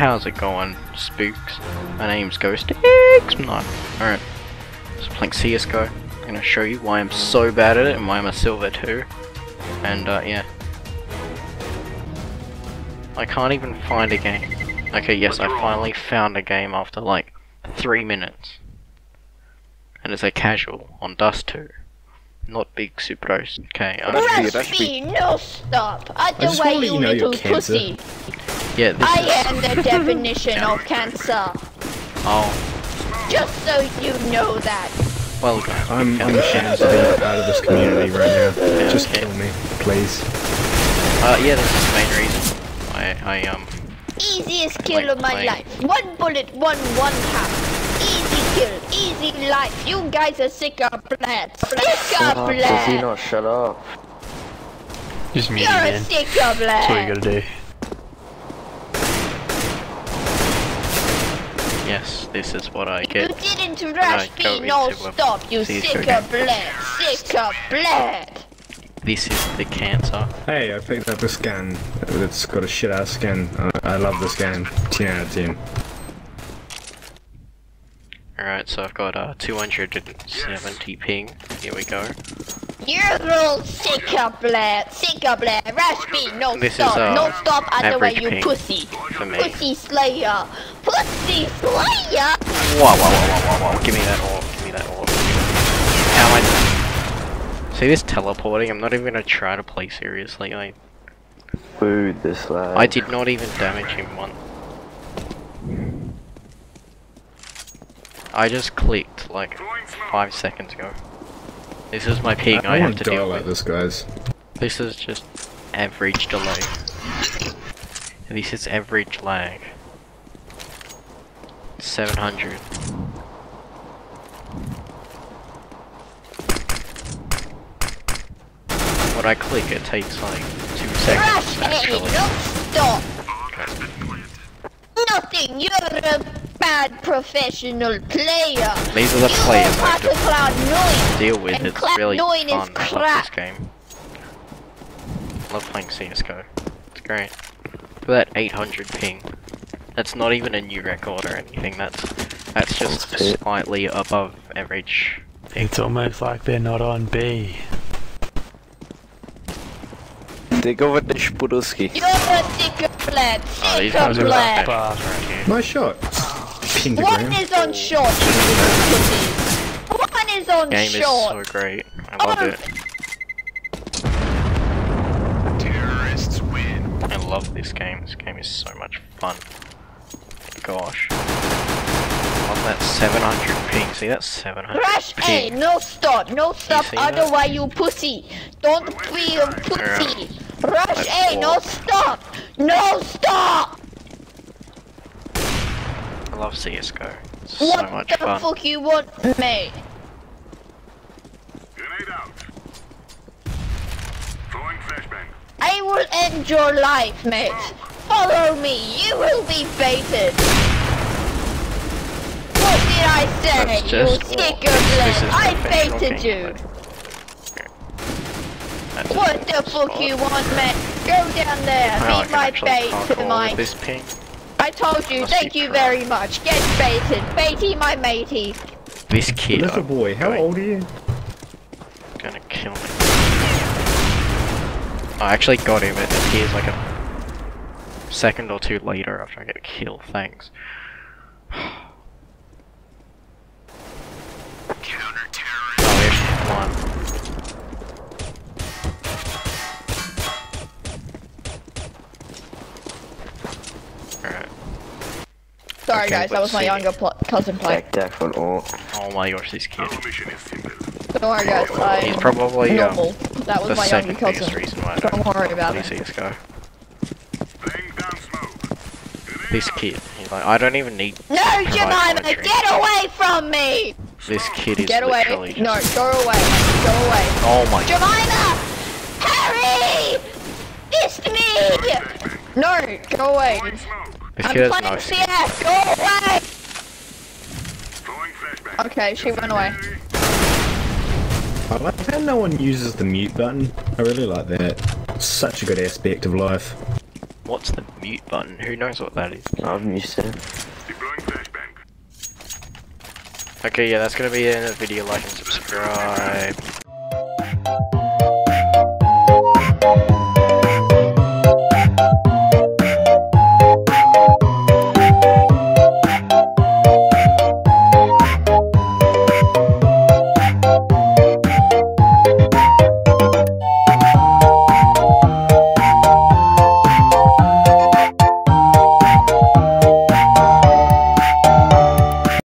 how's it going, spooks? My name's Ghost Not Alright. So playing CSGO. I'm gonna show you why I'm so bad at it and why I'm a silver too. And uh, yeah. I can't even find a game. Okay, yes, I finally found a game after like three minutes. And it's a casual on Dust 2. Not big super dose. Okay, um, That's be- Rush B, no stop. Out the just way, wanna you you know you're little pussy. yeah, this I is. am the definition of cancer. Oh, Just so you know that. well, I'm, I'm ashamed to be out of this community right now. Just okay. kill me, please. Uh, yeah, that's the main reason. I, I, um, Easiest kill like of my playing. life. One bullet, one one tap. Easy kill, easy life. You guys are sick of blood. Sick of Does he not shut up? Just me, You're a sick of That's what you gotta do. yes, this is what I get. You didn't rush me, No, stop. You sick of blood. Sick of blood. This is the cancer. Hey, I picked up a scan. It's got a shit ass scan. I, I love this game. 10 out of 10. Alright, so I've got uh, 270 ping. Here we go. You're all sick of blood. Sick of. Rush B, no This is, stop. uh, no stop. Other way, average you pussy. For me. Pussy slayer. Pussy slayer. Whoa, whoa, whoa, whoa, whoa, whoa. Give me that orb. Give me that orb. How am I... See this teleporting? I'm not even gonna try to play seriously. I, Boo this lad. I did not even damage him once. I just clicked like five seconds ago. This is my ping I, I, have to to die deal like with. this, guys. This is just average delay. This is average lag. 700. When I click, it takes like two Rush seconds me, actually. no stop. Nothing. You're a bad professional player. These are the You players I have to cloud nine. deal with. And It's Cloud really nine is fun. I love this game. Love playing CSGO. It's great. Look at that 800 ping. That's not even a new record or anything. That's that's just That's it. slightly above average. Ping. It's almost like they're not on B. Dig over the Spuduski. You're a sick of blood. Oh, these of blood. bad right here. Nice shot. One is on short, you little pussies. One is on Game is short. so great. I love Oh. it. I love this game. This game is so much fun. Gosh. On that 700 ping. See that 700 Rush A, no stop, no stop, see otherwise you pussy. Don't be a pussy. Rush That's A, no stop, no stop. I love CSGO. It's so what much the fun. fuck you want, mate? Grenade out. Throwing flashbang. I will end your life, mate. Follow me, you will be baited. What did I say? That's You just- sick well, of this blood. is I professional baited you. gameplay. What the fuck you want, mate? Go down there, Well, be my actually bait parkour with tonight. this ping. I told you, Must thank you crap. very much. Get baited. Baity my matey. This kid Little I'm boy, how going- old are you? gonna kill me. I actually got him. It appears like a second or two later after I get a kill. Thanks. Oh, there's Sorry Okay, guys, that was my see. younger pl cousin play. Deck deck on all. Oh my gosh, this kid. Our mission is simple. Don't worry guys, I He's probably um, normal. That the was my younger cousin. reason why I Don't worry about play it. CSGO. Laying down smoke. This kid, he's like, I don't even need. No, Jemima, monitoring. get away from me! This kid is Get away. literally No, go away. Go away. Oh my. Jemima! Harry! Missed me! No, go away. Throwing I'm kid has playing no. CS, go away! Okay, she went away. I like how no one uses the mute button. I really like that. Such a good aspect of life. What's the mute button? Who knows what that is? I've used it. Okay, yeah, that's gonna be the end of the video. Like and subscribe.